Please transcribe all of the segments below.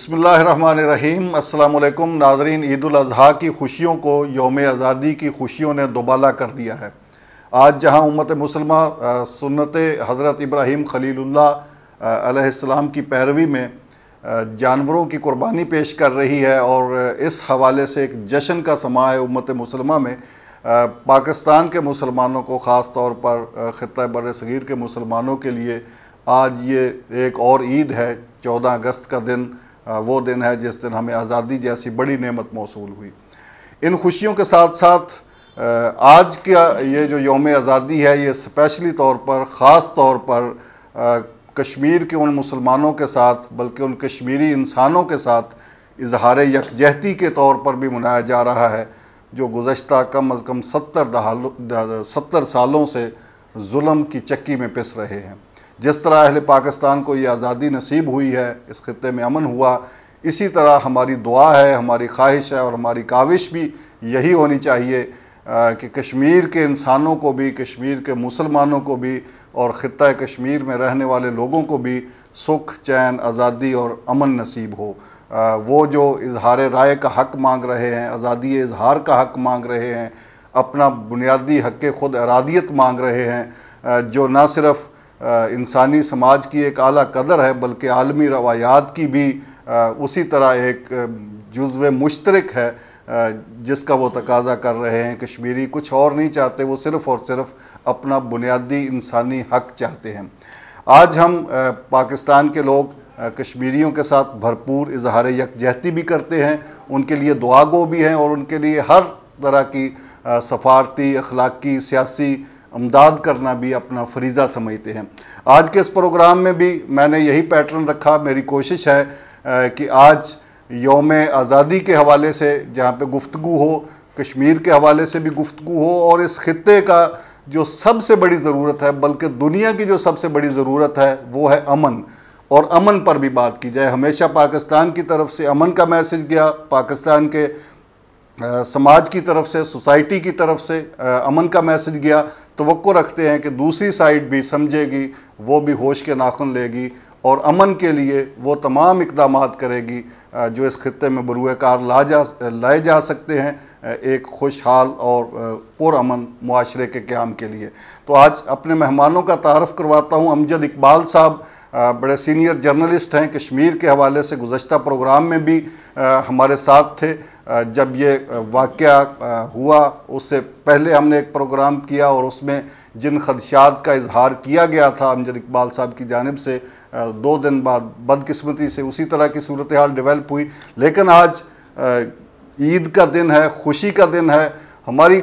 بسم اللہ الرحمن الرحیم۔ السلام علیکم۔ ناظرین، عید الاضحیٰ کی خوشیوں کو یوم آزادی کی خوشیوں نے دوبالا کر دیا ہے۔ آج جہاں امت مسلمہ سنت حضرت ابراہیم خلیل اللہ علیہ السلام کی پیروی میں جانوروں کی قربانی پیش کر رہی ہے اور اس حوالے سے ایک جشن کا سما ہے امت مسلمہ میں۔ پاکستان کے مسلمانوں کو، خاص طور پر خطہ بر صغیر کے مسلمانوں کے لیے آج یہ ایک اور عید ہے، چودہ اگست کا دن۔ وہ دن ہے جس دن ہمیں آزادی جیسی بڑی نعمت موصول ہوئی۔ ان خوشیوں کے ساتھ ساتھ آج کا یہ جو یوم آزادی ہے، یہ اسپیشلی طور پر، خاص طور پر کشمیر کے ان مسلمانوں کے ساتھ، بلکہ ان کشمیری انسانوں کے ساتھ اظہار یکجہتی کے طور پر بھی منایا جا رہا ہے، جو گزشتہ کم از کم ستر ستر سالوں سے ظلم کی چکی میں پس رہے ہیں۔ جس طرح اہل پاکستان کو یہ آزادی نصیب ہوئی ہے، اس خطے میں امن ہوا، اسی طرح ہماری دعا ہے، ہماری خواہش ہے اور ہماری کاوش بھی یہی ہونی چاہیے کہ کشمیر کے انسانوں کو بھی، کشمیر کے مسلمانوں کو بھی اور خطہ کشمیر میں رہنے والے لوگوں کو بھی سکھ، چین، آزادی اور امن نصیب ہو۔ وہ جو اظہار رائے کا حق مانگ رہے ہیں، آزادی اظہار کا حق مانگ رہے ہیں، اپنا بنیادی حق خود ارادیت مانگ رہے ہیں جو نہ صرف انسانی سماج کی ایک اعلیٰ قدر ہے، بلکہ عالمی روایات کی بھی اسی طرح ایک جزو مشترک ہے جس کا وہ تقاضا کر رہے ہیں۔ کشمیری کچھ اور نہیں چاہتے، وہ صرف اور صرف اپنا بنیادی انسانی حق چاہتے ہیں۔ آج ہم پاکستان کے لوگ کشمیریوں کے ساتھ بھرپور اظہار یکجہتی بھی کرتے ہیں۔ ان کے لیے دعا گو بھی ہیں اور ان کے لیے ہر طرح کی سفارتی، اخلاقی، سیاسی امداد کرنا بھی اپنا فریضہ سمجھتے ہیں۔ آج کے اس پروگرام میں بھی میں نے یہی پیٹرن رکھا، میری کوشش ہے کہ آج یوم آزادی کے حوالے سے جہاں پہ گفتگو ہو، کشمیر کے حوالے سے بھی گفتگو ہو، اور اس خطے کا جو سب سے بڑی ضرورت ہے، بلکہ دنیا کی جو سب سے بڑی ضرورت ہے، وہ ہے امن۔ اور امن پر بھی بات کی جائے۔ ہمیشہ پاکستان کی طرف سے امن کا میسج گیا، پاکستان کے سماج کی طرف سے، سوسائٹی کی طرف سے امن کا میسج گیا۔ توقع رکھتے ہیں کہ دوسری سائڈ بھی سمجھے گی، وہ بھی ہوش کے ناخن لے گی اور امن کے لیے وہ تمام اقدامات کرے گی جو اس خطے میں بروئے کار لا جا، لائے جا سکتے ہیں ایک خوشحال اور پر امن معاشرے کے قیام کے لیے۔ تو آج اپنے مہمانوں کا تعارف کرواتا ہوں۔ امجد اقبال صاحب بڑے سینئر جرنلسٹ ہیں، کشمیر کے حوالے سے گزشتہ پروگرام میں بھی ہمارے ساتھ تھے۔ جب یہ واقعہ ہوا، اس سے پہلے ہم نے ایک پروگرام کیا اور اس میں جن خدشات کا اظہار کیا گیا تھا امجد اقبال صاحب کی جانب سے دو دن بعد بدقسمتی سے اسی طرح کی صورتحال ڈیولپ ہوئی۔ لیکن آج عید کا دن ہے، خوشی کا دن ہے، ہماری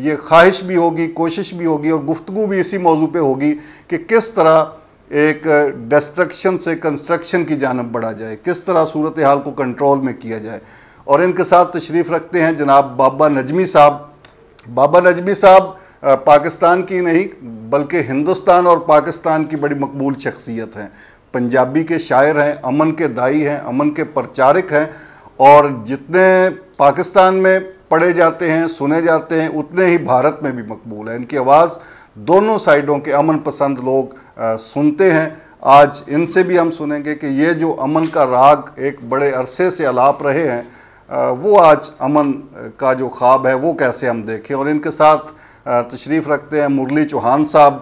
یہ خواہش بھی ہوگی، کوشش بھی ہوگی اور گفتگو بھی اسی موضوع پہ ہوگی کہ کس طرح ایک ڈسٹرکشن سے کنسٹرکشن کی جانب بڑھا جائے، کس طرح صورتحال کو کنٹرول میں کیا جائے۔ اور ان کے ساتھ تشریف رکھتے ہیں جناب بابا نجمی صاحب۔ بابا نجمی صاحب پاکستان کی نہیں، بلکہ ہندوستان اور پاکستان کی بڑی مقبول شخصیت ہیں۔ پنجابی کے شاعر ہیں، امن کے دائی ہیں، امن کے پرچارک ہیں۔ اور جتنے پاکستان میں پڑھے جاتے ہیں، سنے جاتے ہیں، اتنے ہی بھارت میں بھی مقبول ہیں۔ ان کی آواز دونوں سائیڈوں کے امن پسند لوگ سنتے ہیں۔ آج ان سے بھی ہم سنیں گے کہ یہ جو امن کا راگ ایک بڑے عرصے سے علاپ رہے ہیں وہ آج امن کا جو خواب ہے، وہ کیسے ہم دیکھیں؟ اور ان کے ساتھ تشریف رکھتے ہیں مرلی چوہان صاحب۔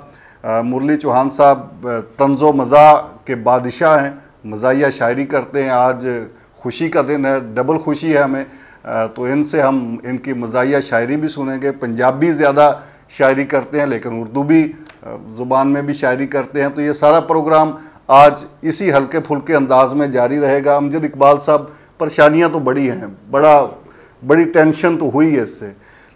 مرلی چوہان صاحب طنز و مزاح کے بادشاہ ہیں۔ مزاحیہ شاعری کرتے ہیں۔ آج خوشی کا دن ہے، ڈبل خوشی ہے ہمیں۔ تو ان سے ہم ان کی مزاحیہ شاعری بھی سنیں گے۔ پنجابی زیادہ شاعری کرتے ہیں، لیکن اردو بھی زبان میں بھی شاعری کرتے ہیں۔ تو یہ سارا پروگرام آج اسی ہلکے پھلکے انداز میں جاری رہے گا۔ امجد اقبال صاحب پریشانیاں تو بڑی ہیں، بڑا، بڑی ٹینشن تو ہوئی ہے اس سے۔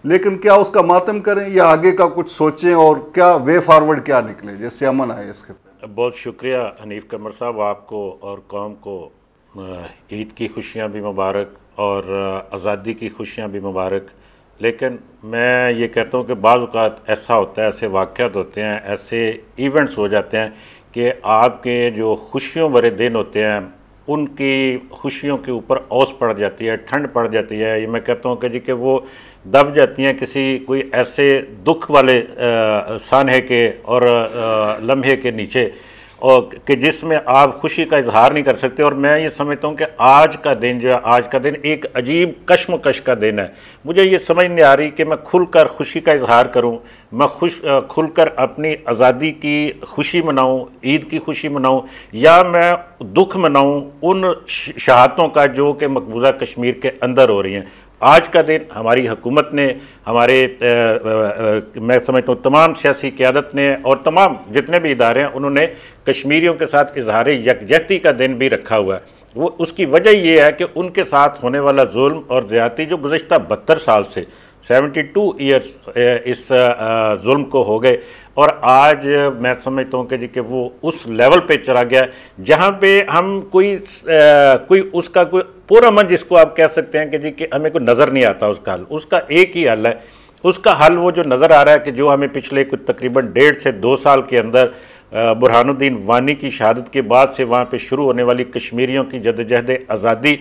لیکن کیا اس کا ماتم کریں یا آگے کا کچھ سوچیں اور کیا وے فارورڈ کیا نکلے جس سے امن آئے اس کے۔ بہت شکریہ حنیف قمر صاحب، آپ کو اور قوم کو عید کی خوشیاں بھی مبارک اور آزادی کی خوشیاں بھی مبارک۔ لیکن میں یہ کہتا ہوں کہ بعض اوقات ایسا ہوتا ہے، ایسے واقعات ہوتے ہیں، ایسے ایونٹس ہو جاتے ہیں کہ آپ کے جو خوشیوں بھرے دن ہوتے ہیں ان کی خوشیوں کے اوپر اوس پڑ جاتی ہے، ٹھنڈ پڑ جاتی ہے۔ یہ میں کہتا ہوں کہ جی کہ وہ دب جاتی ہیں کسی کوئی ایسے دکھ والے سانحے کے اور لمحے کے نیچے، اور کہ جس میں آپ خوشی کا اظہار نہیں کر سکتے۔ اور میں یہ سمجھتا ہوں کہ آج کا دن جو ہے، آج کا دن ایک عجیب کشمکش کا دن ہے۔ مجھے یہ سمجھ نہیں آ رہی کہ میں کھل کر خوشی کا اظہار کروں۔ میں خوش کھل کر اپنی آزادی کی خوشی مناؤں، عید کی خوشی مناؤں، یا میں دکھ مناؤں ان شہادتوں کا جو کہ مقبوضہ کشمیر کے اندر ہو رہی ہیں۔ آج کا دن ہماری حکومت نے، ہمارے میں سمجھتا ہوں تمام سیاسی قیادت نے اور تمام جتنے بھی ادارے ہیں، انہوں نے کشمیریوں کے ساتھ اظہار یکجہتی کا دن بھی رکھا ہوا ہے۔ وہ اس کی وجہ یہ ہے کہ ان کے ساتھ ہونے والا ظلم اور زیادتی جو گزشتہ بہتر سال سے سیونٹی ٹو ایئرس اس ظلم کو ہو گئے۔ اور آج میں سمجھتا ہوں کہ جی کہ وہ اس لیول پہ چلا گیا۔ جہاں پہ ہم کوئی کوئی اس کا کوئی پورا من جس کو آپ کہہ سکتے ہیں کہ جی کہ ہمیں کوئی نظر نہیں آتا اس کا حل۔ اس کا ایک ہی حل ہے۔ اس کا حل وہ جو نظر آ رہا ہے کہ جو ہمیں پچھلے کچھ تقریباً ڈیڑھ سے دو سال کے اندر برہان الدین وانی کی شہادت کے بعد سے وہاں پہ شروع ہونے والی کشمیریوں کی جدوجہد آزادی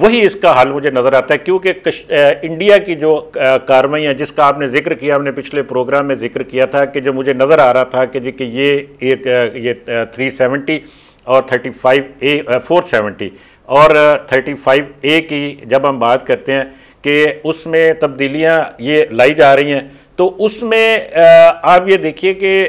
وہی اس کا حل مجھے نظر آتا ہے، کیونکہ انڈیا کی جو کاروائی ہیں، جس کا آپ نے ذکر کیا، ہم نے پچھلے پروگرام میں ذکر کیا تھا کہ جو مجھے نظر آ رہا تھا کہ جی کہ یہ ایک یہ تھری سیونٹی اور thirty five A four seventy اور تھرٹی فائیو اے کی جب ہم بات کرتے ہیں کہ اس میں تبدیلیاں یہ لائی جا رہی ہیں، تو اس میں آپ یہ دیکھیے کہ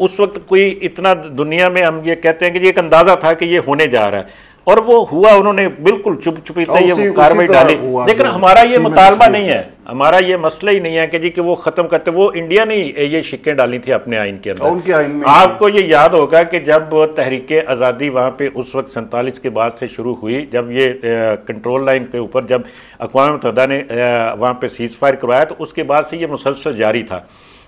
اس وقت کوئی اتنا دنیا میں ہم یہ کہتے ہیں کہ یہ ایک اندازہ تھا کہ یہ ہونے جا رہا ہے۔ اور وہ ہوا انہوں نے بالکل چپ چپیتا یہ کاروائی ڈالی۔ لیکن ہمارا یہ مطالبہ نہیں ہے ہمارا یہ مسئلہ ہی نہیں ہے کہ جی کہ وہ ختم کرتے وہ انڈیا نے یہ شکیں ڈالی تھی اپنے آئین کے اندر۔ آپ کو یہ یاد ہوگا کہ جب تحریک آزادی وہاں پہ اس وقت سنتالیس کے بعد سے شروع ہوئی جب یہ کنٹرول لائن کے اوپر جب اقوام متحدہ نے وہاں پہ سیز فائر کروایا تو اس کے بعد سے یہ مسلسل جاری تھا۔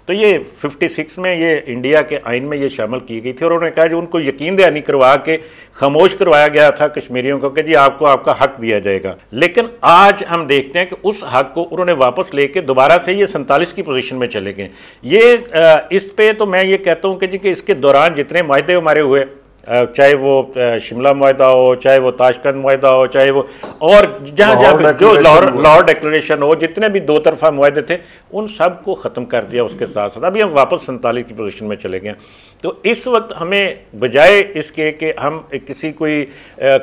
تو یہ ففٹی سکس میں یہ انڈیا کے آئین میں یہ شامل کی گئی تھی اور انہوں نے کہا جو ان کو یقین دہانی کروا کے خاموش کروایا گیا تھا کشمیریوں کو کہ جی آپ کو آپ کا حق دیا جائے گا۔ لیکن آج ہم دیکھتے ہیں کہ اس حق کو انہوں نے واپس لے کے دوبارہ سے یہ سنتالیس کی پوزیشن میں چلے گئے۔ یہ اس پہ تو میں یہ کہتا ہوں کہ جی کہ اس کے دوران جتنے معاہدے ہمارے ہوئے چاہے وہ شملہ معاہدہ ہو چاہے وہ تاشکند معاہدہ ہو چاہے وہ اور جہاں جہاں جو لاہور ڈیکلریشن ہو جتنے بھی دو طرفہ معاہدے تھے ان سب کو ختم کر دیا اس کے ساتھ ساتھ۔ ابھی ہم واپس سنتالیس کی پوزیشن میں چلے گئے تو اس وقت ہمیں بجائے اس کے کہ ہم کسی کوئی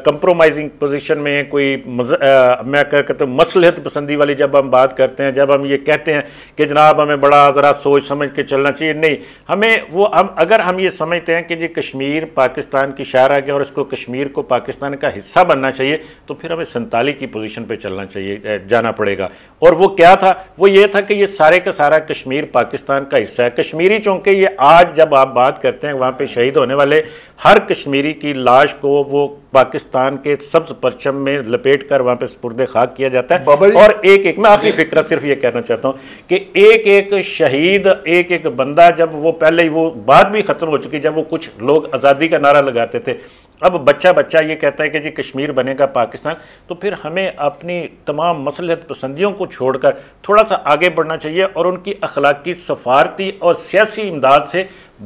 کمپرومائزنگ پوزیشن میں کوئی میں کہتا ہوں مسلحت پسندی والی جب ہم بات کرتے ہیں جب ہم یہ کہتے ہیں کہ جناب ہمیں بڑا ذرا سوچ سمجھ کے چلنا چاہیے نہیں۔ ہمیں وہ ہم اگر ہم یہ سمجھتے ہیں کہ جی کشمیر پاکستان کی شہر آ گیا اور اس کو کشمیر کو پاکستان کا حصہ بننا چاہیے تو پھر ہمیں سنتالی کی پوزیشن پہ چلنا چاہیے جانا پڑے گا۔ اور وہ کیا تھا؟ وہ یہ تھا کہ یہ سارے کا سارا کشمیر پاکستان کا حصہ ہے۔ کشمیری چونکہ یہ آج جب آپ بات کرتے ہیں وہاں پہ شہید ہونے والے ہر کشمیری کی لاش کو وہ پاکستان کے سبز پرچم میں لپیٹ کر وہاں پہ سپرد خاک کیا جاتا ہے۔ اور ایک ایک میں آخری فکرہ صرف یہ کہنا چاہتا ہوں کہ ایک ایک شہید ایک ایک بندہ جب وہ پہلے ہی وہ بات بھی ختم ہو چکی جب وہ کچھ لوگ آزادی کا نعرہ لگاتے تھے۔ اب بچہ بچہ یہ کہتا ہے کہ جی کشمیر بنے گا پاکستان تو پھر ہمیں اپنی تمام مسلحت پسندیوں کو چھوڑ کر تھوڑا سا آگے بڑھنا چاہیے اور ان کی اخلاقی سفارتی اور سیاسی امداد سے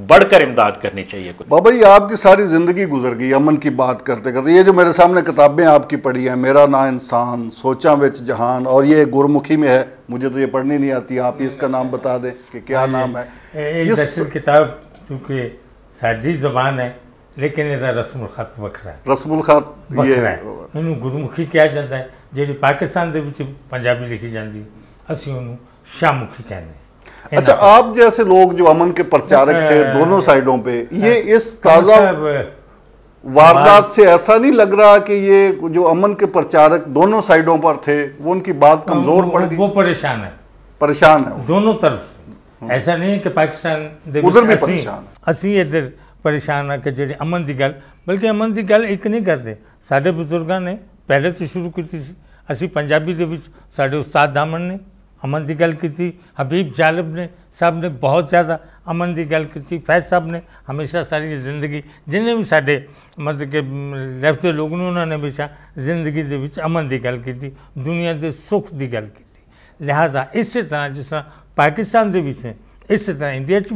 بڑھ کر امداد کرنی چاہیے۔ بابا یہ آپ کی ساری زندگی گزر گئی امن کی بات کرتے کرتے۔ یہ جو میرے سامنے کتابیں آپ کی پڑھی ہیں میرا نا انسان سوچاں وچ جہان اور یہ گرمکھی میں ہے۔ مجھے تو یہ پڑھنی نہیں آتی آپ اس کا نام بتا دیں کہ کیا جی۔ نام ہے۔ یہ کتاب چونکہ ساجی زبان ہے لیکن یہ رسم الخط ہے رسم الخط وکھرا۔ ہے انہوں گرمکھی کیا جاتا ہے جیڑی پاکستان دے وچ پنجابی لکھی جاندی اسی انہوں شاہ مکھی کہنے اچھا آپ جیسے لوگ جو امن کے پرچارک تھے دونوں سائیڈوں پہ یہ اس تازہ واردات سے ایسا نہیں لگ رہا کہ یہ جو امن کے پرچارک دونوں سائیڈوں پر تھے وہ ان کی بات کمزور پڑ گئی۔ وہ پریشان ہے پریشان ہے دونوں طرف۔ ایسا نہیں کہ پاکستان ادھر بھی پریشان ہے اسی ادھر پریشان ہے کہ جڑی امن دی گل، بلکہ امن دی گل ایک نہیں کرتے۔ سارے بزرگاں نے پہلے تو شروع کی تھی اسی پنجابی دے وچ سارے استاد دامن نے امن کی گل کی حبیب جالب نے، صاحب نے بہت زیادہ امن کی گل کی فیض صاحب نے ہمیشہ ساری زندگی، جنہیں بھی سارے مطلب کہ لیفٹ لوگ نے، انہوں نے ہمیشہ زندگی دے وچ امن کی گل کی دنیا دے سکھ کی گل کی لہٰذا اسی طرح جس طرح پاکستان دے وچ ہیں، اسی طرح انڈیا چ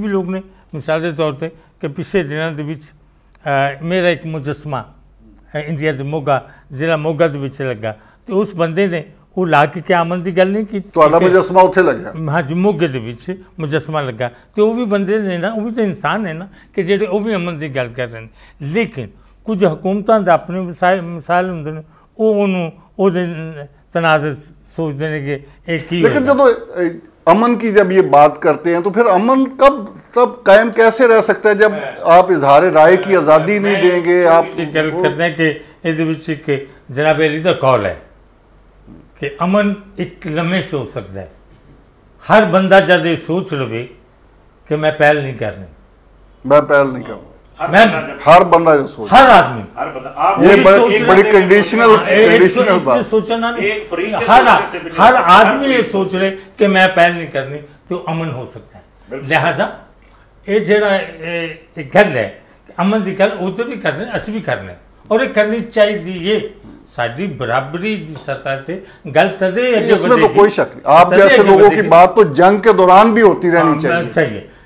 ਮਿਸਾਲ ਦੇ ਤੌਰ ਤੇ ਕਿ ਪਿਛਲੇ ਦਿਨਾਂ ਦੇ ਵਿੱਚ ਮੇਰਾ ਇੱਕ ਮੁਜਸਮਾ ਇੰਡੀਆ ਦੇ ਮੋਗਾ ਜ਼ਿਲ੍ਹਾ ਮੋਗਾ ਦੇ ਵਿੱਚ ਲੱਗਾ। ਤੇ ਉਸ ਬੰਦੇ ਨੇ ਉਹ ਲਾ ਕੇ ਕਿਆ ਕਿਆਮਤ ਦੀ ਗੱਲ ਨਹੀਂ ਕੀਤੀ? ਤੁਹਾਡਾ ਮੁਜਸਮਾ ਉੱਥੇ ਲੱਗਿਆ? ਹਾਂਜੀ ਮੋਗੇ ਦੇ ਵਿੱਚ ਮੁਜਸਮਾ ਲੱਗਾ। ਤੇ ਉਹ ਵੀ ਬੰਦੇ ਨੇ ਨਾ ਉਹ ਵੀ ਤਾਂ ਇਨਸਾਨ ਨੇ ਨਾ ਕਿ ਜਿਹੜੇ ਉਹ ਵੀ ਅਮਨ ਦੀ ਗੱਲ ਕਰ ਰਹੇ ਨੇ। ਲੇਕਿਨ ਕੁਝ ਹਕੂਮਤਾਂ ਦੇ ਆਪਣੇ ਮਿਸਾਲ ਹੁੰਦੇ ਨੇ ਉਹ ਉਹਨੂੰ ਉਹਦੇ ਤਨਾਜ਼ ਸੋਚਦੇ ਨੇ ਕਿ ਇਹ ਕੀ ਲੇਕਿਨ ਜਦੋਂ امن کی جب یہ بات کرتے ہیں تو پھر امن کب تب قائم کیسے رہ سکتا ہے جب آپ اظہار رائے کی آزادی نہیں دیں گے؟ آپ کرنے کے جناب علی کا کال ہے کہ امن ایک لمحے سے ہو سکتا ہے۔ ہر بندہ جب یہ سوچ لو کہ میں پہل نہیں کرنی۔ میں پہل نہیں کروں۔ ہر بندہ جو سوچ ہر آدمی۔ یہ بڑی کنڈیشنل کنڈیشنل بات۔ سوچنا نہیں۔ ہر آدمی یہ سوچ رہے کہ میں پہل نہیں کرنی تو امن ہو سکتا ہے۔ لہذا یہ جڑا گل ہے امن دی گل تو بھی کر رہے اس بھی کر رہے اور یہ کرنی چاہیے یہ۔ ساری برابری دی سطح تے گل تدے اس میں تو کوئی شک نہیں۔ آپ جیسے لوگوں کی بات تو جنگ کے دوران بھی ہوتی رہنی ہاں، چاہیے۔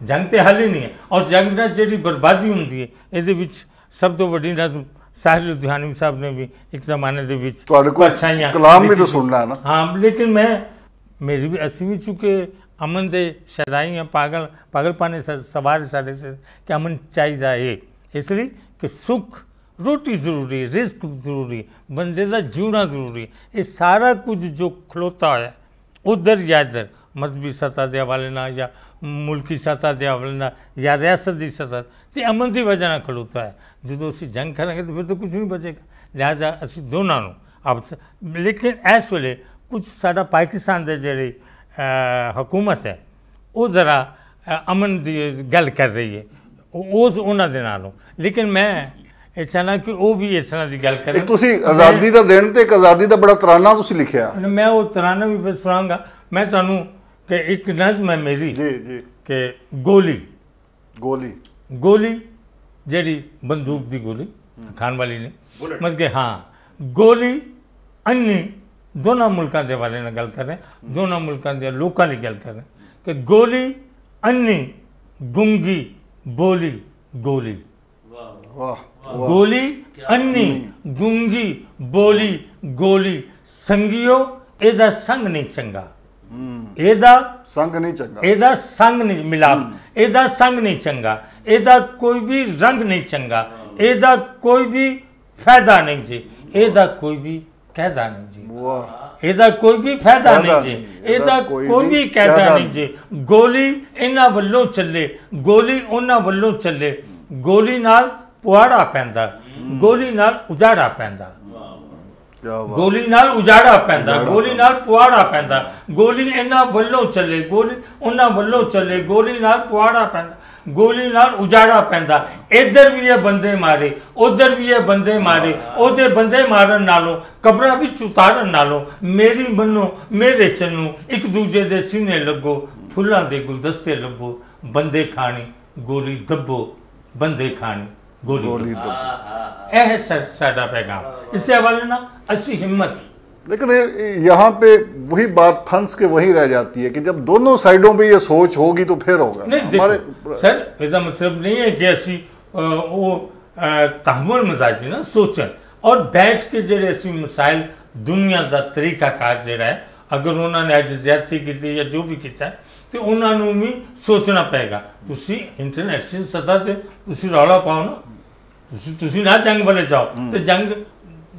ਜੰਗ ਤੇ ਹੱਲ ਹੀ ਨਹੀਂ ਹੈ। ਔਰ ਜੰਗ ਨਾਲ ਜਿਹੜੀ ਬਰਬਾਦੀ ਹੁੰਦੀ ਹੈ ਇਹਦੇ ਵਿੱਚ ਸਭ ਤੋਂ ਵੱਡੀ ਰਸਮ ਸਾਹਿਬ ਲੁਧਿਆਣਵੀ ਸਾਹਿਬ ਨੇ ਵੀ ਇੱਕ ਜ਼ਮਾਨੇ ਦੇ ਵਿੱਚ ਤੁਹਾਡੇ ਕੋਲ ਅੱਛਾਈਆਂ ਕਲਾਮ ਵੀ ਤਾਂ ਸੁਣਨਾ ਹੈ ਨਾ। ਹਾਂ ਲੇਕਿਨ ਮੈਂ ਮੇਰੀ ਵੀ ਅਸੀਂ ਵੀ ਚੁੱਕੇ ਅਮਨ ਦੇ ਸ਼ਦਾਈ ਆ ਪਾਗਲ ਪਾਗਲਪਾਨੇ ਸਵਾਰ ਸਾਡੇ ਸੇ ਕਿ ਅਮਨ ਚਾਹੀਦਾ ਹੈ ਇਸ ਲਈ ਕਿ ਸੁਖ ਰੋਟੀ ਜ਼ਰੂਰੀ ਰਿਜ਼ਕ ਜ਼ਰੂਰੀ ਬੰਦੇ ਦਾ ਜੀਣਾ ਜ਼ਰੂਰੀ। ਇਹ ਸਾਰਾ ਕੁਝ ਜੋ ਖਲੋਤਾ ਹੋਇਆ ਉਧਰ ਜਾਂ ਇੱਧਰ ਮਜ਼ਬੀ ਸਤ੍ਹਾ ਦੇ ਹਵਾਲੇ ਨਾਲ ਜਾਂ ਮੁਲਕੀ ਸਤ੍ਹਾ ਦੇ ਹਵਾਲੇ ਨਾਲ ਜਾਂ ਰਿਆਸਤ ਦੀ ਸਤ੍ਹਾ ਤੇ ਅਮਨ ਦੀ ਵਜ੍ਹਾ ਨਾਲ ਖਲੋਤਾ ਹੈ। ਜਦੋਂ ਅਸੀਂ ਜੰਗ ਕਰਾਂਗੇ ਤਾਂ ਫਿਰ ਤਾਂ ਕੁਝ ਨਹੀਂ ਬਚੇਗਾ। ਲਿਹਾਜ਼ਾ ਅਸੀਂ ਦੋਨਾਂ ਨੂੰ ਆਪਸ ਲੇਕਿਨ ਇਸ ਵੇਲੇ ਕੁਝ ਸਾਡਾ ਪਾਕਿਸਤਾਨ ਦੇ ਜਿਹੜੀ ਹਕੂਮਤ ਹੈ, ਉਹ ਜ਼ਰਾ ਅਮਨ ਦੀ ਗੱਲ ਕਰ ਰਹੀ ਹੈ। ਉਸ ਉਹਨਾਂ ਦੇ ਨਾਲੋਂ। ਲੇਕਿਨ ਮੈਂ ਇਹ ਚਾਹਨਾ ਕਿ ਉਹ ਵੀ ਇਸ ਤਰ੍ਹਾਂ ਦੀ ਗੱਲ ਕਰੇ। ਇੱਕ ਤੁਸੀਂ ਆਜ਼ਾਦੀ ਦਾ ਦਿਨ ਤੇ ਇੱਕ ਆਜ਼ਾਦੀ ਦਾ ਬੜਾ ਤਰਾਨਾ ਤੁਸੀਂ ਲਿਖਿਆ। ਮੈਂ ਉਹ ਤਰਾਨਾ ਵੀ ਫਿਰ ਸੁਣਾਉਂਗਾ। ਮੈਂ ਤੁਹਾਨੂੰ ਕਿ ਇੱਕ ਨਜ਼ਮ ਹੈ ਮੇਰੀ ਜੀ ਜੀ। ਕਿ ਗੋਲੀ। ਗੋਲੀ। ਗੋਲੀ ਜਿਹੜੀ ਬੰਦੂਕ ਦੀ ਗੋਲੀ ਖਾਣ ਵਾਲੀ Bullet. ਮਤਲਬ ਕਿ ਹਾਂ ਗੋਲੀ ਅੰਨੀ ਦੋਨਾਂ ਮੁਲਕਾਂ ਦੇ ਵਾਲੇ ਨਾਲ ਗੱਲ ਕਰ ਰਹੇ ਦੋਨਾਂ ਮੁਲਕਾਂ ਦੇ ਲੋਕਾਂ ਦੀ ਗੱਲ ਕਰ ਰਹੇ ਕਿ ਗੋਲੀ ਅੰਨੀ ਗੁੰਗੀ ਬੋਲੀ ਗੋਲੀ। گولی انی گنگی بولی گولی. سنگیو ایدا سنگ نہیں چنگا. ایدا سنگ نہیں چنگا. ایدا سنگ نہیں ملاپ. ایدا سنگ نہیں چنگا. ایدا کوئی بھی رنگ نہیں چنگا. ایدا کوئی بھی فائدہ نہیں جی. ایدا کوئی بھی قیدا نہیں جی. ایدا کوئی بھی فائدہ نہیں جی. ایدا کوئی بھی قیدا نہیں. جی. گولی انہاں ولوں چلے. گولی انہاں ولوں چلے. گولی نال ਪੁਆੜਾ ਪੈਂਦਾ ਗੋਲੀ ਨਾਲ ਉਜਾੜਾ ਪੈਂਦਾ। ਗੋਲੀ ਨਾਲ ਉਜਾੜਾ ਪੈਂਦਾ ਗੋਲੀ ਨਾਲ ਪੁਆੜਾ ਪੈਂਦਾ। ਗੋਲੀ ਇਹਨਾਂ ਵੱਲੋਂ ਚੱਲੇ ਗੋਲੀ ਉਹਨਾਂ ਵੱਲੋਂ ਚੱਲੇ ਗੋਲੀ ਨਾਲ ਪੁਆੜਾ ਪੈਂਦਾ ਗੋਲੀ ਨਾਲ ਉਜਾੜਾ ਪੈਂਦਾ। ਇੱਧਰ ਵੀ ਇਹ ਬੰਦੇ ਮਾਰੇ ਉਧਰ ਵੀ ਇਹ ਬੰਦੇ ਮਾਰੇ ਉਹਦੇ ਬੰਦੇ ਮਾਰਨ ਨਾਲੋਂ ਕਬਰਾਂ ਵਿੱਚ ਉਤਾਰਨ ਨਾਲੋਂ ਮੇਰੀ ਮੰਨੋ ਮੇਰੇ ਚੰਨੂ ਇੱਕ ਦੂਜੇ ਦੇ ਸੀਨੇ ਲੱਗੋ ਫੁੱਲਾਂ ਦੇ ਗੁਲਦਸਤੇ ਲੱਭੋ ਬੰਦੇ ਖਾਣੀ ਗੋਲੀ ਦੱਬੋ ਬੰਦੇ ਖਾਣੀ। گولی دو اے ہے پیغام۔ اس سے حوالے نا اسی ہمت۔ لیکن یہاں پہ وہی بات پھنس کے وہی رہ جاتی ہے کہ جب دونوں سائیڈوں پہ یہ سوچ ہوگی تو پھر ہوگا۔ سر پیدا مطلب نہیں ہے کہ ایسی تحمل مزاجی نا سوچن اور بیٹھ کے جڑے ایسی مسائل دنیا دا طریقہ کار جڑا ہے۔ اگر انہوں نے زیادتی کی تھی یا جو بھی کیتا ہے ਤੇ ਉਹਨਾਂ ਨੂੰ ਵੀ ਸੋਚਣਾ ਪਏਗਾ ਤੁਸੀਂ ਇੰਟਰਨੈਸ਼ਨਲ ਸਤਾ ਤੇ ਤੁਸੀਂ ਰੌਲਾ ਪਾਓ ਨਾ। ਤੁਸੀਂ ਤੁਸੀਂ ਨਾ ਜੰਗ ਬਣੇ ਜਾਓ ਤੇ ਜੰਗ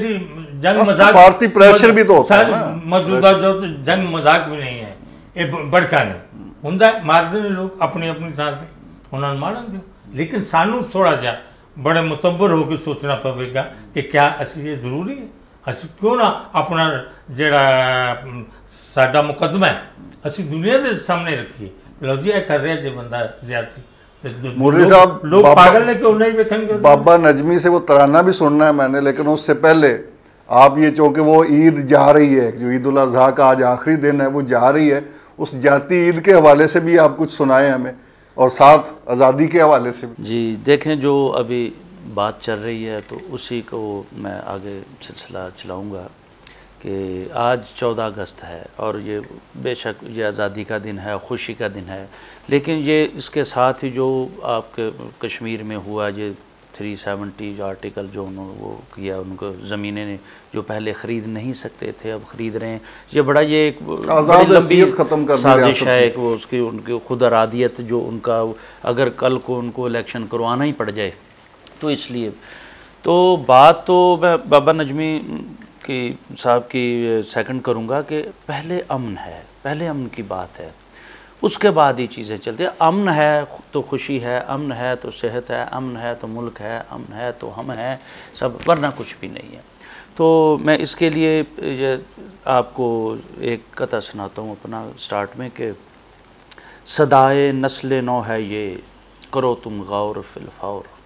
ਦੀ ਜੰਗ ਮਜ਼ਾਕ ਭਾਰਤੀ ਪ੍ਰੈਸ਼ਰ ਵੀ ਤਾਂ ਹੁੰਦਾ ਹੈ ਨਾ। ਮੌਜੂਦਾ ਜੋ ਜੰਗ ਮਜ਼ਾਕ ਵੀ ਨਹੀਂ ਹੈ। ਇਹ ਬੜਕਾ ਨਹੀਂ। ਹੁੰਦਾ ਮਾਰਦੇ ਨੇ ਲੋਕ ਆਪਣੀ ਆਪਣੀ ਥਾਂ ਤੇ। ਉਹਨਾਂ ਨੂੰ ਮਾਰਨਗੇ ਲੇਕਿਨ ਸਾਨੂੰ ਥੋੜਾ ਜਿਹਾ ਬੜੇ ਮੁਤੱਬਰ ਹੋ ਕੇ ਸੋਚਣਾ ਪਵੇਗਾ ਕਿ ਕਿਆ ਅਸੀਂ ਇਹ ਜ਼ਰੂਰੀ ਹੈ। اسی کیوں نہ اپنا ਜਿਹੜਾ ਸਾਡਾ مقدمہ ہے اسی دنیا ਦੇ سامنے ਰੱਖੀਏ। ਲਓ ਜੀ ਇਹ ਕਰ ਰਿਹਾ ਜੇ ਬੰਦਾ ਜ਼ਿਆਦਤੀ مورلی صاحب بابا نجمی سے وہ ترانہ بھی سننا ہے میں نے لیکن اس سے پہلے آپ یہ چونکہ وہ عید جا رہی ہے جو عید الاضحیٰ کا آج آخری دن ہے وہ جا رہی ہے اس جاتی عید کے حوالے سے بھی آپ کچھ سنائیں ہمیں اور ساتھ ازادی کے حوالے سے بھی۔ جی دیکھیں جو ابھی بات چل رہی ہے تو اسی کو میں آگے سلسلہ چلاؤں گا کہ آج چودہ اگست ہے اور یہ بے شک یہ آزادی کا دن ہے خوشی کا دن ہے۔ لیکن یہ اس کے ساتھ ہی جو آپ کے کشمیر میں ہوا یہ تھری سیونٹی جو آرٹیکل جو انہوں نے وہ کیا ان کو زمینیں جو پہلے خرید نہیں سکتے تھے اب خرید رہے ہیں۔ یہ بڑا یہ ایک آزاد ختم کر سازش ہے۔ ایک وہ اس کی ان کی خود ارادیت جو ان کا اگر کل کو ان کو الیکشن کروانا ہی پڑ جائے۔ تو اس لیے۔ تو بات تو میں بابا نجمی کی صاحب کی سیکنڈ کروں گا کہ پہلے امن ہے، پہلے امن کی بات ہے۔ اس کے بعد ہی چیزیں چلتی ہیں۔ امن ہے تو خوشی ہے، امن ہے تو صحت ہے، امن ہے تو ملک ہے، امن ہے تو ہم ہیں، سب، ورنہ کچھ بھی نہیں ہے۔ تو میں اس کے لیے یہ آپ کو ایک قطع سناتا ہوں اپنا سٹارٹ میں کہ صدائے نسل نو ہے یہ، کرو تم غور فی الفور۔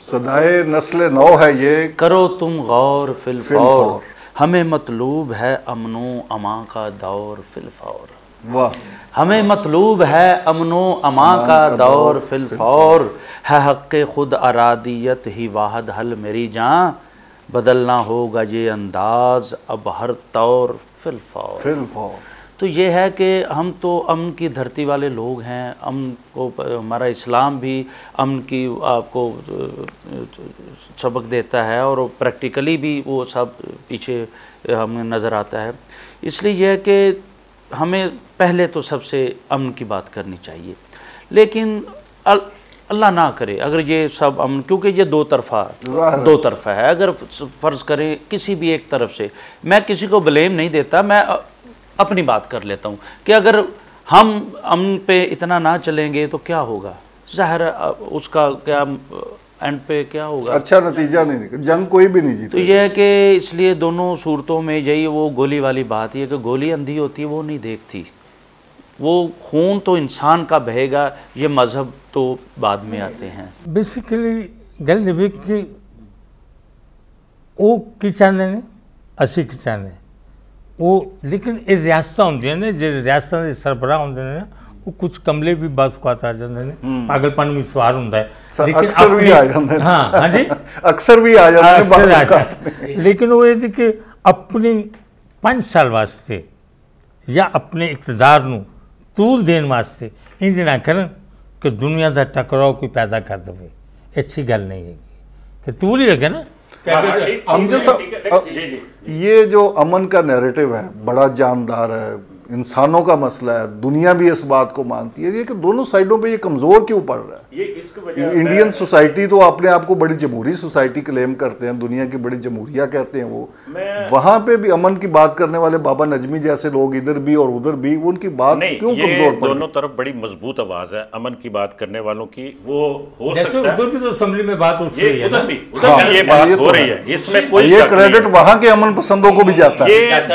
صدائے نسل نو ہے یہ کرو تم غور الفور۔ الفور۔ ہمیں مطلوب ہے امن و اما کا دور فی الفور۔ واہ۔ ہمیں مطلوب ہے امن و اما کا دور فی الفور۔ ہے حق خود ارادیت ہی واحد حل میری جاں بدلنا ہوگا یہ انداز اب ہر طور فی الفور۔ فی الفور۔ تو یہ ہے کہ ہم تو امن کی دھرتی والے لوگ ہیں امن کو ہمارا اسلام بھی امن کی آپ کو سبق دیتا ہے اور پریکٹیکلی بھی وہ سب پیچھے ہمیں نظر آتا ہے۔ اس لیے یہ ہے کہ ہمیں پہلے تو سب سے امن کی بات کرنی چاہیے۔ لیکن ال- اللہ نہ کرے اگر یہ سب امن کیونکہ یہ دو طرفہ۔ دو طرفہ ہے۔ اگر فرض کریں کسی بھی ایک طرف سے میں کسی کو بلیم نہیں دیتا میں اپنی بات کر لیتا ہوں کہ اگر ہم امن پہ اتنا نہ چلیں گے تو کیا ہوگا؟ ظاہر اس کا کیا اینڈ پہ کیا ہوگا؟ اچھا نتیجہ نہیں نکل جنگ کوئی بھی نہیں جیتا تو یہ ہے کہ اس لیے دونوں صورتوں میں یہی وہ گولی والی بات یہ کہ گولی اندھی ہوتی ہے وہ نہیں دیکھتی۔ وہ خون تو انسان کا بہے گا یہ مذہب تو بعد میں آتے ہیں۔ بیسیکلی گل کی او کچانے نے اسی کچانے ਉਹ ਲੇਕਿਨ ਇਹ ਰਿਆਸਤਾਂ ਹੁੰਦੀਆਂ ਨੇ ਜਿਹੜੇ ਰਿਆਸਤਾਂ ਦੇ ਸਰਬਰਾਹ ਹੁੰਦੇ ਨੇ ਉਹ ਕੁਝ ਕਮਲੇ ਵੀ ਬਸ ਕੁਆਤ ਆ ਜਾਂਦੇ ਨੇ। ਪਾਗਲਪਨ ਵੀ ਸਵਾਰ ਹੁੰਦਾ ਹੈ। ਅਕਸਰ ਵੀ ਆ ਜਾਂਦੇ ਨੇ। ਹਾਂ ਹਾਂਜੀ? ਅਕਸਰ ਵੀ ਆ ਜਾਂਦੇ ਨੇ ਨੇ। ਲੇਕਿਨ ਉਹ ਇਹ ਕਿ ਆਪਣੀ 5 ਸਾਲ ਵਾਸਤੇ ਜਾਂ ਆਪਣੇ ਇਕਤਦਾਰ ਨੂੰ ਤੂਲ ਦੇਣ ਵਾਸਤੇ ਇੰਜ ਨਾ ਕਰਨ ਕਿ ਦੁਨੀਆ ਦਾ ਟਕਰਾਅ ਕੋਈ ਪੈਦਾ ਕਰ ਦੇਵੇ। ਅੱਛੀ ਗੱਲ ਨਹੀਂ ਹੈਗੀ। ਕਿ ਤੂਲ ਹੀ ਰੱਖੇ ਨਾ। ہاں، ہم جیسا یہ جو امن کا نیریٹو ہے بڑا جاندار ہے انسانوں کا مسئلہ ہے دنیا بھی اس بات کو مانتی ہے یہ کہ دونوں سائڈوں پہ یہ کمزور کیوں پڑ رہا ہے؟ انڈین سوسائٹی تو اپنے آپ کو بڑی جمہوری سوسائٹی کلیم کرتے ہیں دنیا کی بڑی جمہوریہ کہتے ہیں وہ۔ وہاں پہ بھی امن کی بات کرنے والے بابا نجمی جیسے لوگ ادھر بھی اور ادھر بھی ان کی بات کیوں کمزور پڑ دونوں طرف بڑی مضبوط آواز ہے۔ امن کی بات کرنے والوں کی وہ ہو جیسے ادھر بھی تو اسمبلی میں بات اٹھ رہی ہے ہاں، یہ بات ہو رہی ہے۔ اس میں کوئی یہ کریڈٹ وہاں کے امن پسندوں کو بھی جاتا ہے۔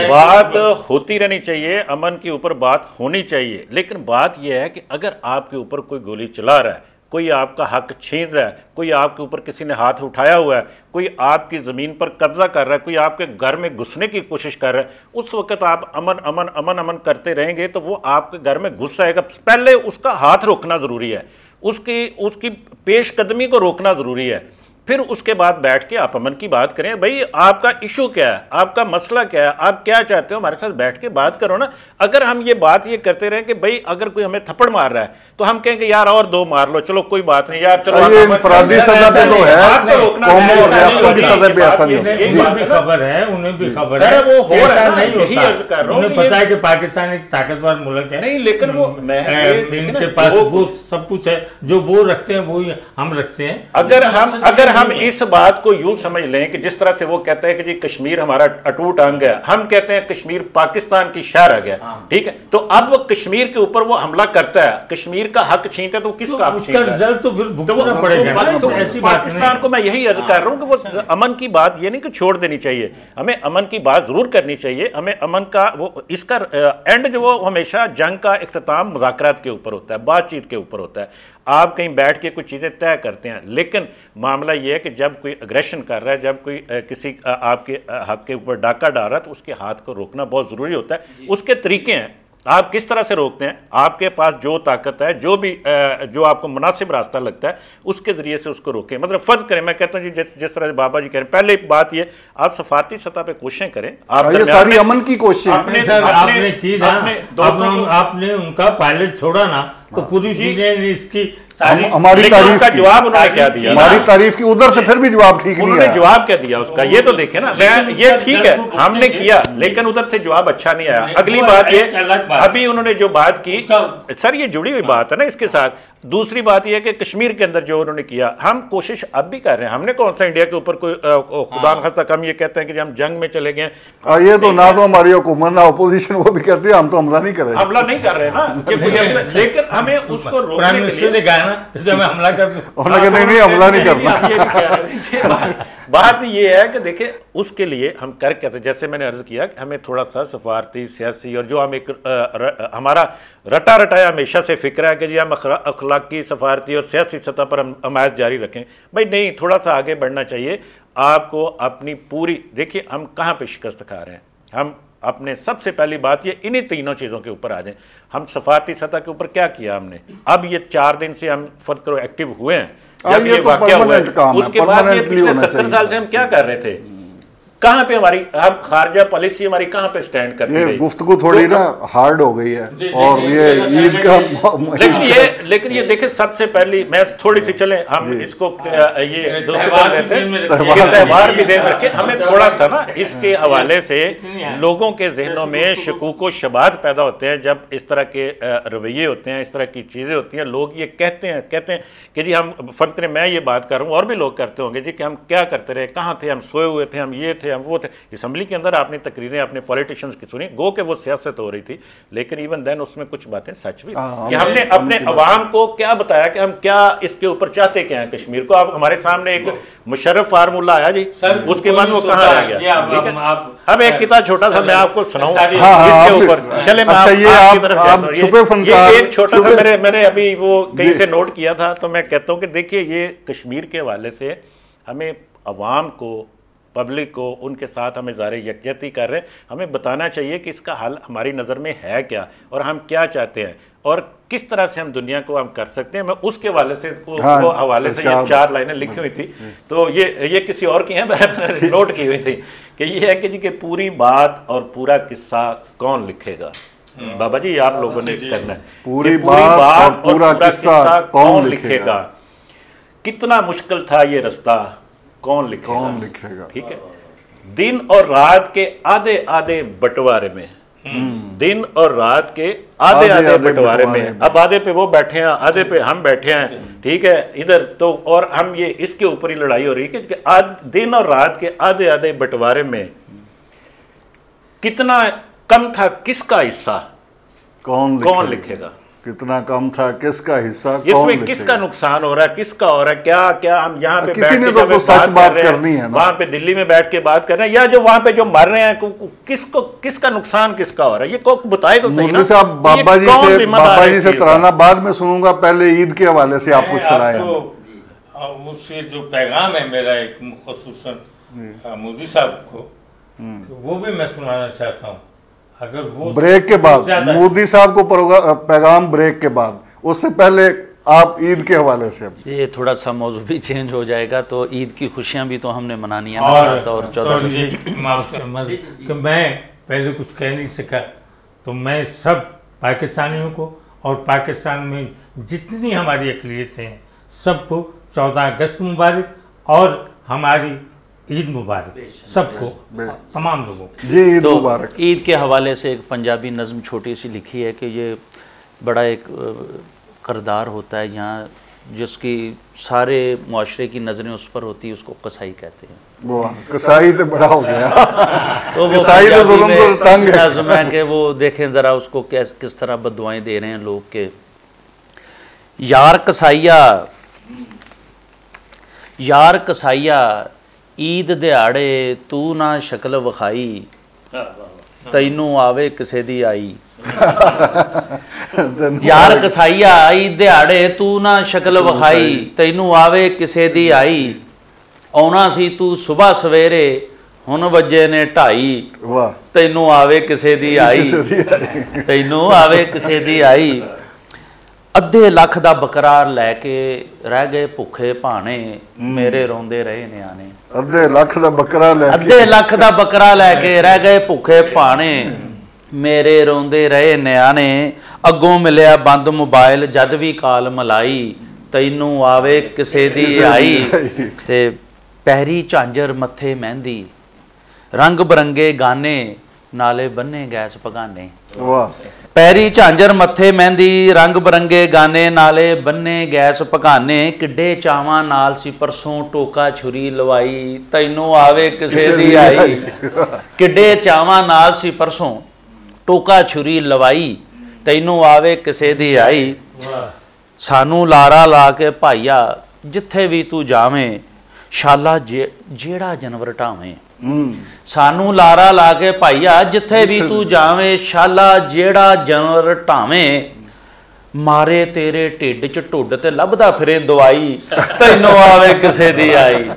بات ہوتی رہنی چاہیے۔ امن کے اوپر بات ہونی چاہیے۔ لیکن بات یہ ہے کہ اگر آپ کے اوپر کوئی گولی چلا رہا ہے، کوئی آپ کا حق چھین رہا ہے، کوئی آپ کے اوپر کسی نے ہاتھ اٹھایا ہوا ہے، کوئی آپ کی زمین پر قبضہ کر رہا ہے، کوئی آپ کے گھر میں گھسنے کی کوشش کر رہا ہے، اس وقت آپ امن امن امن امن کرتے رہیں گے تو وہ آپ کے گھر میں گھس آئے گا۔ پہلے اس کا ہاتھ روکنا ضروری ہے، اس کی اس کی پیش قدمی کو روکنا ضروری ہے۔ پھر اس کے بعد بیٹھ کے آپ امن کی بات کریں۔ بھئی آپ کا ایشو کیا ہے؟ آپ کا مسئلہ کیا ہے؟ آپ کیا چاہتے ہو؟ ہمارے ساتھ بیٹھ کے بات کرو نا۔ اگر ہم یہ بات یہ کرتے رہیں کہ بھئی اگر کوئی ہمیں تھپڑ مار رہا ہے تو ہم کہیں کہ یار اور دو مار لو۔ چلو کوئی بات نہیں۔ یار چلو یہ انفرادی سطح پہ تو ہے۔ قوموں اور ریاستوں کی سطح پہ ایسا نہیں ہوتا۔ بھی جی۔ جی۔ خبر ہے انہیں بھی جی۔ خبر ہے۔ وہ ہو رہا نہیں ہوتا۔ انہیں پتا ہے کہ پاکستان ایک طاقتور ملک ہے۔ نہیں لیکن وہ ان کے پاس وہ سب کچھ ہے۔ جو وہ رکھتے ہیں وہی ہم رکھتے ہیں۔ اگر ہم اگر ہم اس بات کو یوں سمجھ لیں کہ جس طرح سے وہ کہتا ہے کہ جی کشمیر ہمارا اٹوٹ آنگ ہے ہم کہتے ہیں کشمیر پاکستان کی شہر ہے ٹھیک ہے؟ تو اب کشمیر کے اوپر وہ حملہ کرتا ہے کشمیر کا حق چھینتا ہے تو کس کا حق چھینتا ہے؟ پاکستان کو میں یہی عرض کر رہا ہوں کہ وہ امن کی بات یہ نہیں کہ چھوڑ دینی چاہیے ہمیں امن کی بات ضرور کرنی چاہیے ہمیں امن کا وہ اس کا اینڈ جو وہ ہمیشہ جنگ کا اختتام مذاکرات کے اوپر ہوتا ہے بات چیت کے اوپر ہوتا ہے۔ آپ کہیں بیٹھ کے کچھ چیزیں طے کرتے ہیں لیکن معاملہ یہ ہے کہ جب کوئی اگریشن کر رہا ہے جب کوئی کسی آپ کے حق کے اوپر ڈاکہ ڈال رہا ہے تو اس کے ہاتھ کو روکنا بہت ضروری ہوتا ہے۔ جی۔ اس کے طریقے ہیں۔ آپ کس طرح سے روکتے ہیں؟ آپ کے پاس جو طاقت ہے جو بھی جو آپ کو مناسب راستہ لگتا ہے اس کے ذریعے سے اس کو روکیں۔ مطلب فرض کریں میں کہتا ہوں جی جس طرح سے بابا جی کہہ رہے ہیں پہلے بات یہ آپ سفارتی سطح پہ کوششیں کریں۔ ہاں، یہ ساری امن کی کوششیں آپ نے ان کا پائلٹ چھوڑا نا تو پوری جی۔ نے اس کی ہماری تعریف کا جواب ہماری تعریف کی ادھر سے پھر بھی جواب ٹھیک نہیں ہے جواب کیا دیا اس کا؟ یہ تو دیکھیں نا یہ ٹھیک ہے ہم نے کیا لیکن ادھر سے جواب اچھا نہیں آیا۔ اگلی بات یہ ابھی انہوں نے جو بات کی سر یہ جڑی ہوئی بات ہے نا اس کے ساتھ۔ دوسری بات یہ ہے کہ کشمیر کے اندر جو انہوں نے کیا ہم کوشش اب بھی کر رہے ہیں۔ ہم نے کون سا انڈیا کے اوپر کوئی خدا ہاں۔ خستہ کم یہ کہتے ہیں کہ جی ہم جنگ میں چلے گئے۔ یہ تو نہ تو ہماری حکومت نہ اپوزیشن وہ بھی کرتی ہے ہم تو حملہ نہیں کر رہے حملہ نہیں کر رہے نا لیکن ہمیں اس کو روکنے کے لیے نے کہا نا ہمیں حملہ کر نہیں حملہ نہیں کرنا۔ بات یہ ہے کہ دیکھیں، اس کے لیے ہم کر کے تھے، جیسے میں نے عرض کیا کہ ہمیں تھوڑا سا سفارتی، سیاسی اور جو ہم ایک ہمارا رٹا رٹایا ہمیشہ سے فکر ہے کہ جی ہم اخلاقی، سفارتی اور سیاسی سطح پر ہم حمایت جاری رکھیں۔ بھائی نہیں، تھوڑا سا آگے بڑھنا چاہیے۔ آپ کو اپنی پوری دیکھیں ہم کہاں پہ شکست کھا رہے ہیں؟ ہم اپنے سب سے پہلی بات یہ انہی تینوں چیزوں کے اوپر آ جائیں۔ ہم صفاتی سطح کے اوپر کیا کیا ہم نے؟ اب یہ چار دن سے ہم فرد کرو ایکٹیو ہوئے ہیں۔ یہ ہے۔ اس کے بعد یہ پچھلے ستر سال سے ہم کیا کر رہے تھے؟ کہاں پہ ہماری ہم خارجہ پالیسی ہماری کہاں پہ سٹینڈ کرتی ہے گفتگو تھوڑی نا ہارڈ ہو گئی ہے جی، جی، اور جی، یہ عید کا لیکن یہ لیکن یہ دیکھیں سب سے پہلی میں تھوڑی سی چلیں ہم اس کو یہ تہوار بھی دے کر کے ہمیں تھوڑا سا نا اس کے حوالے سے لوگوں کے ذہنوں میں شکوک و شباد پیدا ہوتے ہیں جب اس طرح کے رویے ہوتے ہیں اس طرح کی چیزیں ہوتی ہیں۔ لوگ یہ کہتے ہیں کہتے ہیں کہ جی ہم فرق میں یہ بات کر رہا ہوں اور بھی لوگ کرتے ہوں گے جی کہ ہم کیا کرتے رہے کہاں تھے ہم سوئے ہوئے تھے ہم یہ تھے۔ ہم وہ تھے۔ اسمبلی کے اندر آپ نے تقریریں آپ نے پولیٹیشنز کی سنی۔ گو کہ وہ سیاست ہو رہی تھی لیکن ایون دین اس میں کچھ باتیں سچ بھی۔ کہ ہم نے اپنے عوام کو کیا بتایا کہ ہم کیا اس کے اوپر چاہتے کیا ہیں کشمیر کو؟ آپ ہمارے سامنے ایک مشرف فارمولہ آیا جی۔ اس کے بعد وہ کہاں آ گیا؟ اب ایک کتاب چھوٹا سا میں آپ کو سناؤں۔ اس کے اوپر۔ چلے میں آپ کی طرف یہ ایک چھوٹا سا میں نے ابھی وہ کہیں سے نوٹ کیا تھا تو میں کہتا ہوں کہ دیکھیے یہ کشمیر کے حوالے سے ہمیں عوام کو پبلک کو ان کے ساتھ ہم اظہار یکجہتی کر رہے ہیں۔ ہمیں بتانا چاہیے کہ اس کا حل ہماری نظر میں ہے کیا اور ہم کیا چاہتے ہیں اور کس طرح سے ہم دنیا کو ہم کر سکتے ہیں۔ میں اس کے والے سے ہاں، حوالے سے یہ چار لائنیں لکھی ہوئی تھی ہاں۔ تو یہ کسی اور کی ہیں؟ میں نے نوٹ کی ہوئی تھی کہ یہ ہے کہ جی کہ پوری بات اور پورا قصہ کون لکھے گا؟ ہاں۔ بابا جی آپ لوگوں نے جی۔ کرنا ہے پوری بات اور پورا قصہ کون لکھے گا؟ کتنا مشکل تھا یہ رستہ؟ کون لکھے کون لکھے گا؟ ٹھیک ہے۔ دن اور رات کے آدھے آدھے بٹوارے میں۔ دن اور رات کے آدھے آدھے بٹوارے میں۔ اب آدھے پہ وہ بیٹھے ہیں آدھے پہ ہم بیٹھے ہیں۔ ٹھیک ہے۔ ادھر تو اور ہم یہ اس کے اوپر ہی لڑائی ہو رہی ہے کہ دن اور رات کے آدھے آدھے بٹوارے میں کتنا کم تھا کس کا حصہ؟ کون لکھے گا؟ کتنا کم تھا کس کا حصہ اس میں کس کا نقصان ہو رہا ہے؟ کس کا ہو رہا ہے؟ کیا کیا ہم یہاں پہ کسی نے تو سچ بات کرنی ہے وہاں پہ دلی میں بیٹھ کے بات کر رہے ہیں یا جو وہاں پہ جو مر رہے ہیں کس کو کس کا نقصان کس کا ہو رہا ہے؟ یہ کو بتائے تو صحیح نا۔ صاحب بابا جی سے بابا جی سے ترانہ بعد میں سنوں گا پہلے عید کے حوالے سے آپ کچھ سنائے ہیں مجھ سے جو پیغام ہے میرا ایک خصوصا جی۔ مودی صاحب کو وہ بھی میں سنانا چاہتا ہوں۔ اگر بریک کے بعد مودی صاحب کو پیغام بریک کے بعد اس سے پہلے آپ عید کے حوالے سے یہ تھوڑا سا موضوع بھی چینج ہو جائے گا تو عید کی خوشیاں بھی تو ہم نے منانی ہیں اور جی، میں پہلے کچھ کہہ نہیں سکا۔ تو میں سب پاکستانیوں کو اور پاکستان میں جتنی ہماری اقلیتیں ہیں سب کو چودہ اگست مبارک اور ہماری عید مبارک سب کو تمام لوگوں جی عید مبارک۔ عید کے حوالے سے ایک پنجابی نظم چھوٹی سی لکھی ہے کہ یہ بڑا ایک کردار ہوتا ہے۔ یہاں جس کی سارے معاشرے کی نظریں اس پر ہوتی اس کو قسائی کہتے ہیں۔ قسائی تو بڑا ہو گیا۔ تو وہ ظلم تنگ نظم ہے کہ وہ دیکھیں ذرا اس کو کس طرح بدعائیں دے رہے ہیں لوگ کہ یار قسائیہ یار قسائیہ ਈਦ ਦਿਹਾੜੇ ਤੂੰ ਨਾ ਸ਼ਕਲ ਵਿਖਾਈ ਤੈਨੂੰ ਆਵੇ ਕਿਸੇ ਦੀ ਆਈ। ਯਾਰ ਕਸਾਈਆ ਈਦ ਦਿਹਾੜੇ ਤੂੰ ਨਾ ਸ਼ਕਲ ਵਿਖਾਈ ਤੈਨੂੰ ਆਵੇ ਕਿਸੇ ਦੀ ਆਈ। ਆਉਣਾ ਸੀ ਤੂੰ ਸਵੇਰ ਸਵੇਰੇ ਹੁਣ ਵਜੇ ਨੇ 2:30 ਵਾਹ। ਤੈਨੂੰ ਆਵੇ ਕਿਸੇ ਦੀ ਆਈ। ਤੈਨੂੰ ਆਵੇ ਕਿਸੇ ਦੀ ਆਈ। ਅੱਧੇ ਲੱਖ ਦਾ ਬਕਰਾ ਲੈ ਕੇ ਰਹਿ ਗਏ ਭੁੱਖੇ ਭਾਣੇ ਮੇਰੇ ਰੋਂਦੇ ਰਹੇ ਨਿਆਣੇ। ਅੱਧੇ ਲੱਖ ਦਾ ਬੱਕਰਾ ਲੈ ਕੇ ਅੱਧੇ ਲੱਖ ਦਾ ਬੱਕਰਾ ਲੈ ਕੇ ਰਹਿ ਗਏ ਭੁੱਖੇ ਭਾਣੇ ਮੇਰੇ ਰੋਂਦੇ ਰਹੇ ਨਿਆਣੇ। ਅੱਗੋਂ ਮਿਲਿਆ ਬੰਦ ਮੋਬਾਈਲ ਜਦ ਵੀ ਕਾਲ ਮਲਾਈ ਤੈਨੂੰ ਆਵੇ ਕਿਸੇ ਦੀ ਆਈ। ਤੇ ਪਹਿਰੀ ਝਾਂਜਰ ਮੱਥੇ ਮਹਿੰਦੀ ਰੰਗ ਬਰੰਗੇ ਗਾਨੇ ਨਾਲੇ ਬੰਨੇ ਗੈਸ ਪਗਾਨੇ ਵਾਹ। ਪੈਰੀ ਝਾਂਜਰ ਮੱਥੇ ਮਹਿੰਦੀ ਰੰਗ ਬਰੰਗੇ ਗਾਨੇ ਨਾਲੇ ਬੰਨੇ ਗੈਸ ਪਕਾਨੇ ਕਿੱਡੇ ਚਾਵਾਂ ਨਾਲ ਸੀ ਪਰਸੋਂ ਟੋਕਾ ਛੁਰੀ ਲਵਾਈ ਤੈਨੂੰ ਆਵੇ ਕਿਸੇ ਦੀ ਆਈ। ਕਿੱਡੇ ਚਾਵਾਂ ਨਾਲ ਸੀ ਪਰਸੋਂ ਟੋਕਾ ਛੁਰੀ ਲਵਾਈ ਤੈਨੂੰ ਆਵੇ ਕਿਸੇ ਦੀ ਆਈ। ਸਾਨੂੰ ਲਾਰਾ ਲਾ ਕੇ ਭਾਈਆ ਜਿੱਥੇ ਵੀ ਤੂੰ ਜਾਵੇਂ ਸ਼ਾਲਾ ਜਿਹੜਾ ਜਨਵਰ ਹੂੰ ਸਾਨੂੰ ਲਾਰਾ ਲਾ ਕੇ ਭਾਈਆ ਜਿੱਥੇ ਵੀ ਤੂੰ ਜਾਵੇਂ ਸ਼ਾਲਾ ਜਿਹੜਾ ਜਾਨਵਰ ਢਾਵੇਂ مارے ਤੇਰੇ ਢਿੱਡ ਚ ਢੁੱਡ ਤੇ ਲੱਭਦਾ ਫਿਰੇ ਦਵਾਈ تینو آوے کسے دی آئی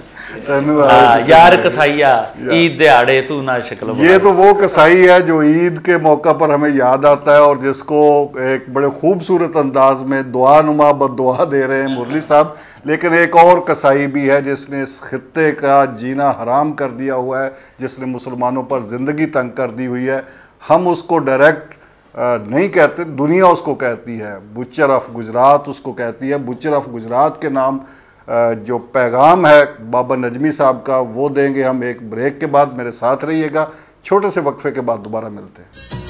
ਤੈਨੂੰ ਆਵੇ ਯਾਰ ਕਸਾਈਆ ਈਦ ਦਿਹਾੜੇ ਤੂੰ ਨਾ ਸ਼ਕਲ یہ تو وہ کسائی ہے جو عید کے موقع پر ہمیں یاد آتا ہے اور جس کو ایک بڑے خوبصورت انداز میں دعا نما بد دعا دے رہے ہیں مرلی صاحب لیکن ایک اور کسائی بھی ہے جس نے اس خطے کا جینا حرام کر دیا ہوا ہے جس نے مسلمانوں پر زندگی تنگ کر دی ہوئی ہے ہم اس کو ڈائریکٹ نہیں کہتے، دنیا اس کو کہتی ہے، بچر آف گجرات اس کو کہتی ہے۔ بچر آف گجرات کے نام جو پیغام ہے بابا نجمی صاحب کا، وہ دیں گے ہم ایک بریک کے بعد، میرے ساتھ رہیے گا۔ چھوٹے سے وقفے کے بعد دوبارہ ملتے ہیں۔